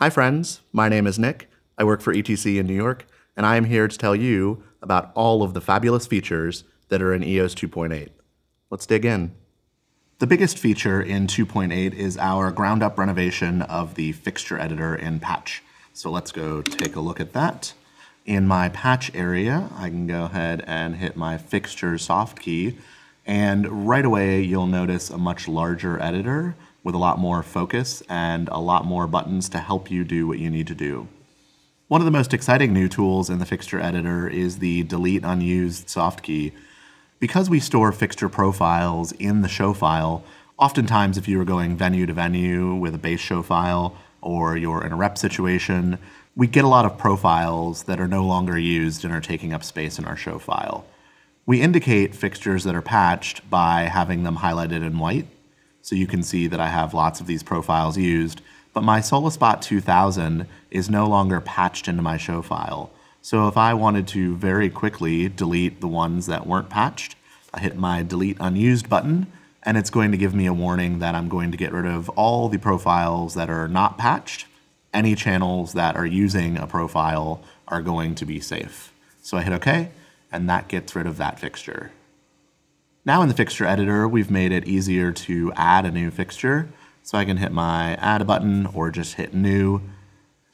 Hi, friends. My name is Nick. I work for ETC in New York, and I am here to tell you about all of the fabulous features that are in EOS 2.8. Let's dig in. The biggest feature in 2.8 is our ground up renovation of the fixture editor in Patch. So let's go take a look at that. In my patch area, I can go ahead and hit my fixture soft key, and right away you'll notice a much larger editor with a lot more focus and a lot more buttons to help you do what you need to do. One of the most exciting new tools in the fixture editor is the delete unused soft key. Because we store fixture profiles in the show file, oftentimes if you were going venue to venue with a base show file or you're in a rep situation, we get a lot of profiles that are no longer used and are taking up space in our show file. We indicate fixtures that are patched by having them highlighted in white. So you can see that I have lots of these profiles used, but my SolaSpot 2000 is no longer patched into my show file. So if I wanted to very quickly delete the ones that weren't patched, I hit my delete unused button and it's going to give me a warning that I'm going to get rid of all the profiles that are not patched any channels that are using a profile are going to be safe. So I hit OK, and that gets rid of that fixture. Now in the fixture editor, we've made it easier to add a new fixture. So I can hit my add button or just hit new,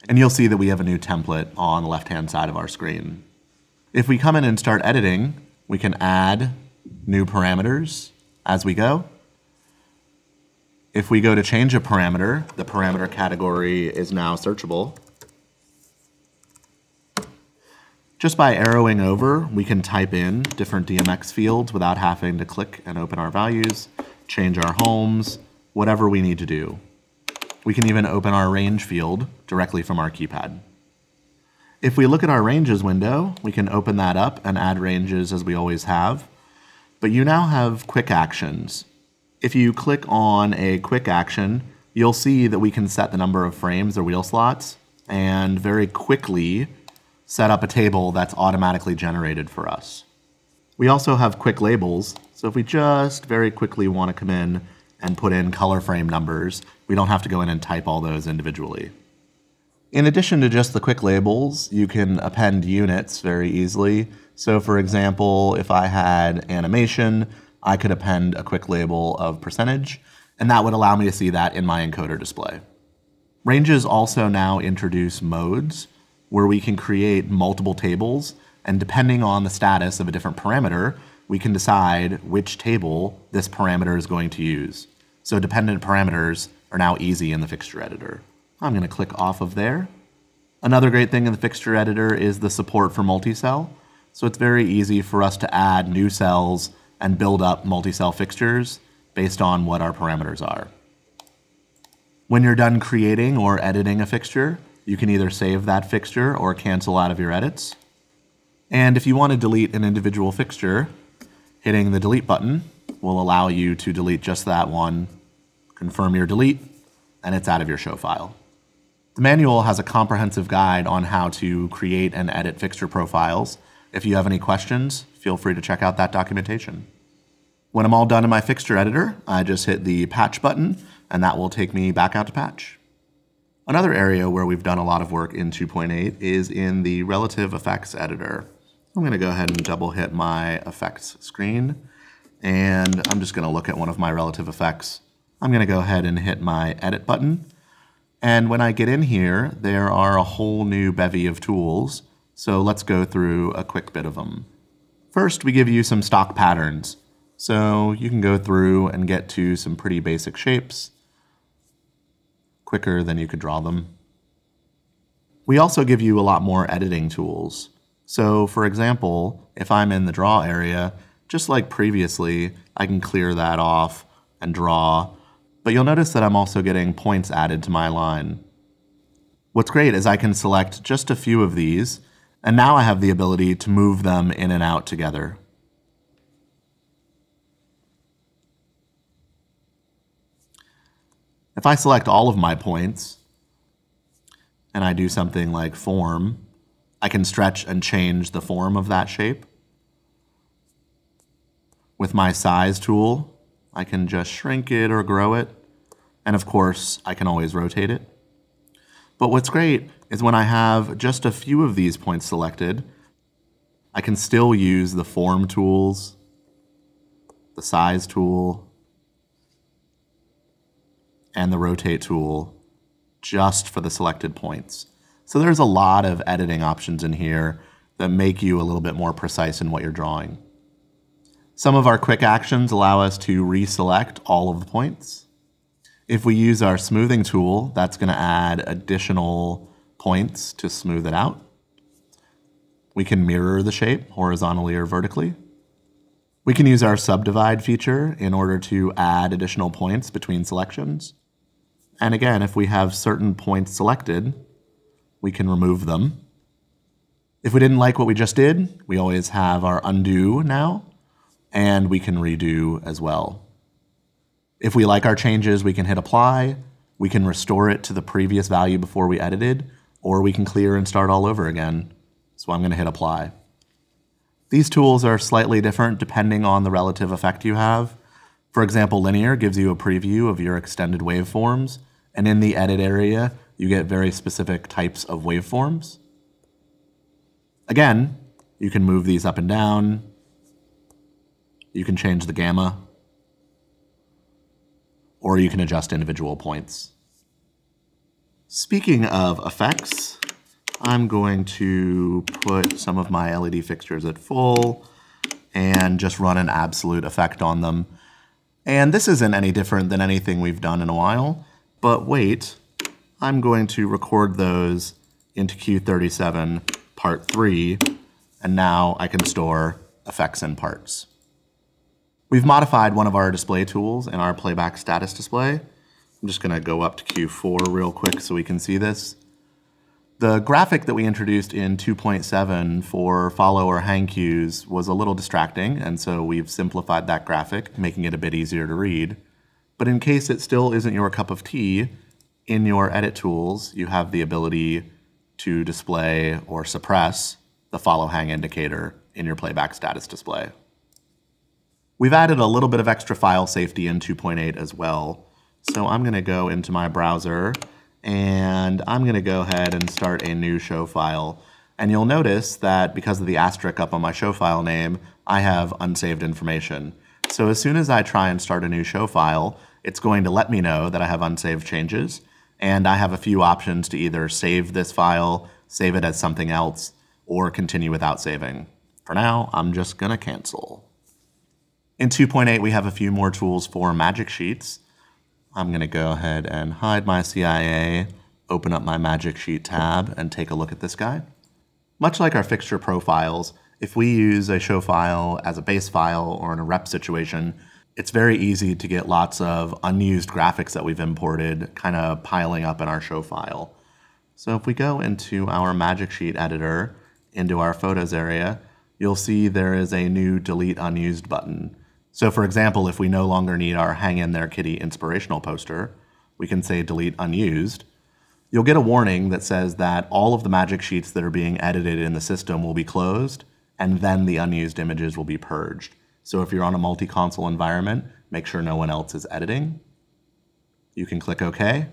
and you'll see that we have a new template on the left-hand side of our screen. If we come in and start editing, we can add new parameters as we go. If we go to change a parameter, the parameter category is now searchable. Just by arrowing over, we can type in different DMX fields without having to click and open our values, change our homes, whatever we need to do. We can even open our range field directly from our keypad. If we look at our ranges window, we can open that up and add ranges as we always have. But you now have quick actions. If you click on a quick action, you'll see that we can set the number of frames or wheel slots and very quickly set up a table that's automatically generated for us. We also have quick labels, so if we just very quickly want to come in and put in color frame numbers, we don't have to go in and type all those individually. In addition to just the quick labels, you can append units very easily. So for example, if I had animation, I could append a quick label of percentage, and that would allow me to see that in my encoder display. Ranges also now introduce modes where we can create multiple tables, and depending on the status of a different parameter, we can decide which table this parameter is going to use. So dependent parameters are now easy in the fixture editor. I'm going to click off of there. Another great thing in the fixture editor is the support for multi-cell. So it's very easy for us to add new cells and build up multi-cell fixtures based on what our parameters are. When you're done creating or editing a fixture, you can either save that fixture or cancel out of your edits. And if you want to delete an individual fixture, hitting the delete button will allow you to delete just that one, confirm your delete, and it's out of your show file. The manual has a comprehensive guide on how to create and edit fixture profiles. If you have any questions, feel free to check out that documentation. When I'm all done in my fixture editor, I just hit the patch button and that will take me back out to patch. Another area where we've done a lot of work in 2.8 is in the relative effects editor. I'm going to go ahead and double hit my effects screen and I'm just going to look at one of my relative effects. I'm going to go ahead and hit my edit button and when I get in here there are a whole new bevy of tools so let's go through a quick bit of them. First, we give you some stock patterns. So you can go through and get to some pretty basic shapes quicker than you could draw them. We also give you a lot more editing tools. So for example, if I'm in the draw area, just like previously, I can clear that off and draw, but you'll notice that I'm also getting points added to my line. What's great is I can select just a few of these and now I have the ability to move them in and out together. If I select all of my points and I do something like form, I can stretch and change the form of that shape. With my size tool, I can just shrink it or grow it. And of course, I can always rotate it. But what's great is when I have just a few of these points selected, I can still use the form tools, the size tool, and the rotate tool just for the selected points. So there's a lot of editing options in here that make you a little bit more precise in what you're drawing. Some of our quick actions allow us to reselect all of the points. If we use our smoothing tool, that's going to add additional points to smooth it out. We can mirror the shape horizontally or vertically. We can use our subdivide feature in order to add additional points between selections. And again, if we have certain points selected, we can remove them. If we didn't like what we just did, we always have our undo now, and we can redo as well. If we like our changes, we can hit apply, we can restore it to the previous value before we edited, or we can clear and start all over again. So I'm gonna hit apply. These tools are slightly different depending on the relative effect you have. For example, Linear gives you a preview of your extended waveforms, and in the edit area, you get very specific types of waveforms. Again, you can move these up and down. You can change the gamma, or you can adjust individual points. Speaking of effects, I'm going to put some of my LED fixtures at full and just run an absolute effect on them. And this isn't any different than anything we've done in a while, but wait, I'm going to record those into Q37 part three, and now I can store effects and parts. We've modified one of our display tools in our playback status display. I'm just gonna go up to Q4 real quick so we can see this. The graphic that we introduced in 2.7 for follow or hang cues was a little distracting, and so we've simplified that graphic, making it a bit easier to read. But in case it still isn't your cup of tea, in your edit tools, you have the ability to display or suppress the follow hang indicator in your playback status display. We've added a little bit of extra file safety in 2.8 as well. So I'm going to go into my browser and I'm going to go ahead and start a new show file. And you'll notice that because of the asterisk up on my show file name, I have unsaved information. So as soon as I try and start a new show file, it's going to let me know that I have unsaved changes. And I have a few options to either save this file, save it as something else, or continue without saving. For now, I'm just going to cancel. In 2.8, we have a few more tools for Magic Sheets. I'm going to go ahead and hide my CIA, open up my Magic Sheet tab, and take a look at this guy. Much like our fixture profiles, if we use a show file as a base file or in a rep situation, it's very easy to get lots of unused graphics that we've imported kind of piling up in our show file. So if we go into our Magic Sheet editor, into our photos area, you'll see there is a new delete unused button. So for example, if we no longer need our Hang in There Kitty inspirational poster, we can say delete unused. You'll get a warning that says that all of the magic sheets that are being edited in the system will be closed, and then the unused images will be purged. So if you're on a multi-console environment, make sure no one else is editing. You can click OK.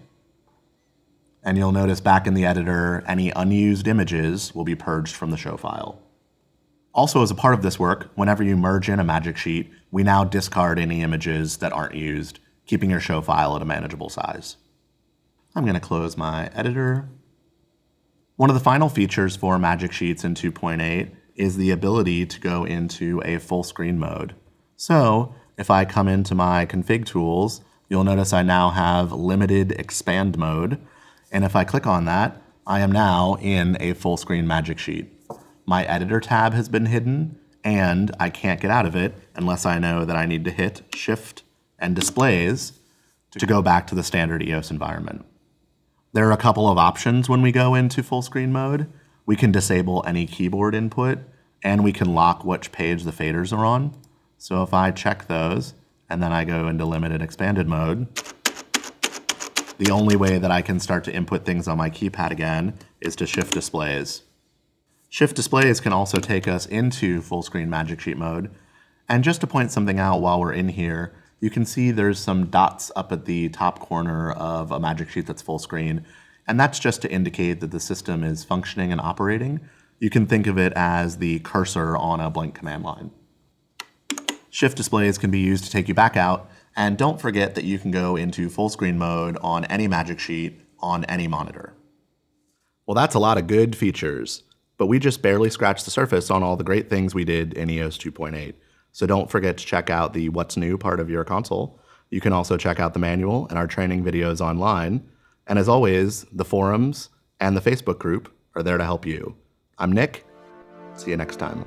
And you'll notice back in the editor, any unused images will be purged from the show file. Also, as a part of this work, whenever you merge in a magic sheet, we now discard any images that aren't used, keeping your show file at a manageable size. I'm going to close my editor. One of the final features for Magic Sheets in 2.8 is the ability to go into a full screen mode. So if I come into my config tools, you'll notice I now have limited expand mode. And if I click on that, I am now in a full screen Magic Sheet my editor tab has been hidden and I can't get out of it unless I know that I need to hit shift and displays to go back to the standard EOS environment. There are a couple of options when we go into full screen mode. We can disable any keyboard input and we can lock which page the faders are on. So if I check those and then I go into limited expanded mode, the only way that I can start to input things on my keypad again is to shift displays. Shift displays can also take us into full screen Magic Sheet mode. And just to point something out while we're in here, you can see there's some dots up at the top corner of a Magic Sheet that's full screen. and that's just to indicate that the system is functioning and operating. You can think of it as the cursor on a blank command line. Shift displays can be used to take you back out, and don't forget that you can go into full screen mode on any Magic Sheet on any monitor. Well, that's a lot of good features, but we just barely scratched the surface on all the great things we did in EOS 2.8. So don't forget to check out the What's New part of your console. You can also check out the manual and our training videos online. And as always, the forums and the Facebook group are there to help you. I'm Nick. See you next time.